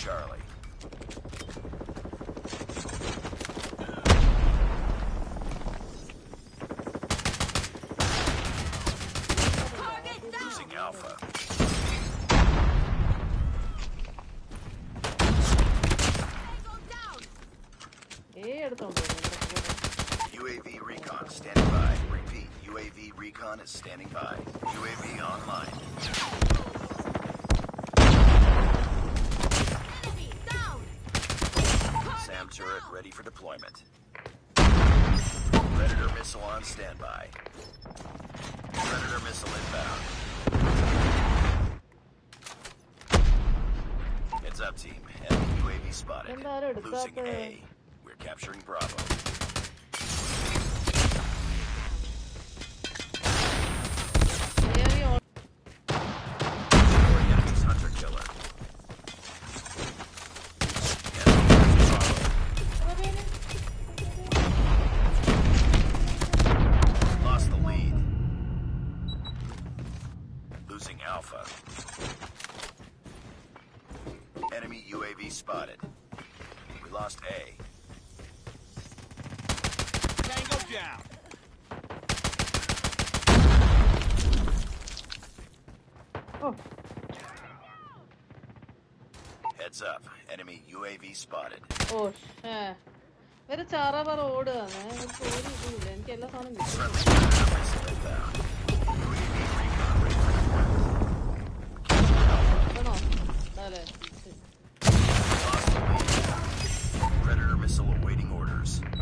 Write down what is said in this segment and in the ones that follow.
Charlie. Losing Alpha. UAV recon standing by. Repeat, UAV recon is standing by. UAV online. Turret ready for deployment. Predator missile on standby. Predator missile inbound. Heads up, team. Enemy UAV spotted. Losing A. We're capturing Bravo. Losing Alpha. Enemy UAV spotted. We lost A. Tango down. Oh Heads up. Enemy UAV spotted. ഓ ഷേ ഇവര് ചാറ പറ ഓടുകയാണ് എനിക്ക് ഒരു ഇതുമില്ല എനിക്ക് എല്ലാ സാധനം കിട്ടും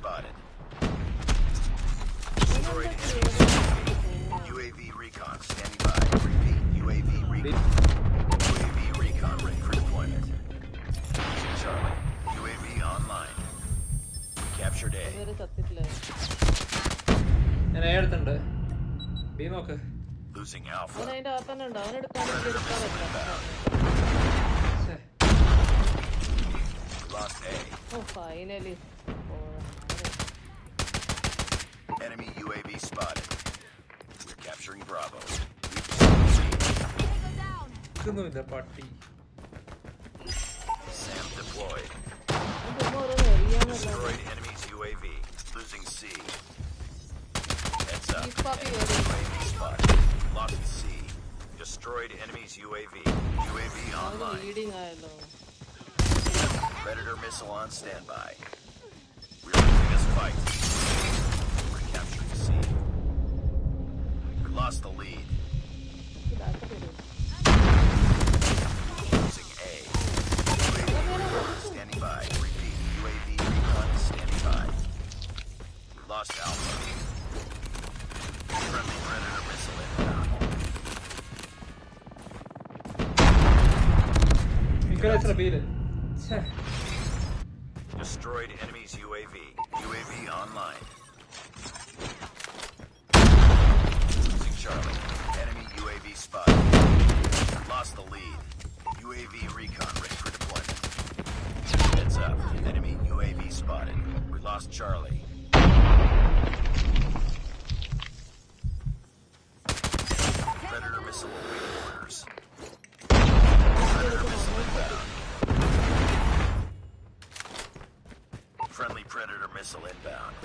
spotted. Destroyed enemy UAV recon standing by. Repeat. UAV recon. UAV recon ready for deployment. Losing Charlie. UAV online. We captured A. ഇതുവരെ സത്യത്തില് ഞാൻ എ എടുത്തുണ്ട് ബി നോക്ക് Losing അവൻ Alpha. അതിന്റെ അകത്ത് തന്നെ ഉണ്ട് അവൻ എടുക്കാണെങ്കിൽ Predator എടുക്കാൻ missile പറ്റില്ല inbound. ശ്ശേ. We lost A. Oh finally Enemy UAV spotted. We're capturing Bravo. Kılı da parti. SAM deployed. Destroyed enemy's UAV. Losing C. Heads up. UAV spotted. Lost C. Destroyed enemy's UAV. UAV online. Predator missile on standby. We're losing this fight. lost the lead. Losing A. UAV standing by. Repeat. UAV recon standing by. Lost Alpha. Friendly Predator missile inbound. Good to beat it. Destroyed enemy's UAV. UAV online. Enemy UAV spotted. We lost Charlie. Predator missile awaiting orders. Predator missile inbound. Friendly Predator missile inbound.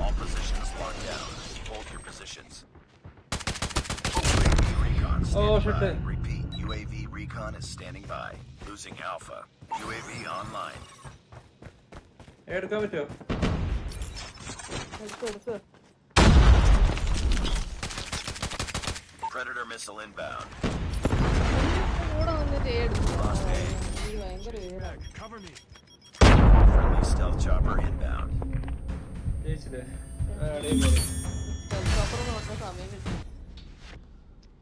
All positions locked down. Hold your positions. UAV recon standing Oh, shit. by. Repeat. UAV recon is standing by. Losing Alpha. UAV online. A എടുക്കാൻ പറ്റുമോ എടുക്ക് എടുക്ക് Predator missile inbound. കൂടെ വന്നിട്ട് എടുക്കും Lost A. എനിക്ക് ഭയങ്കര വേദന Cover me. Friendly stealth chopper inbound. ജയിച്ചില്ലേ ആ, അടിപൊളി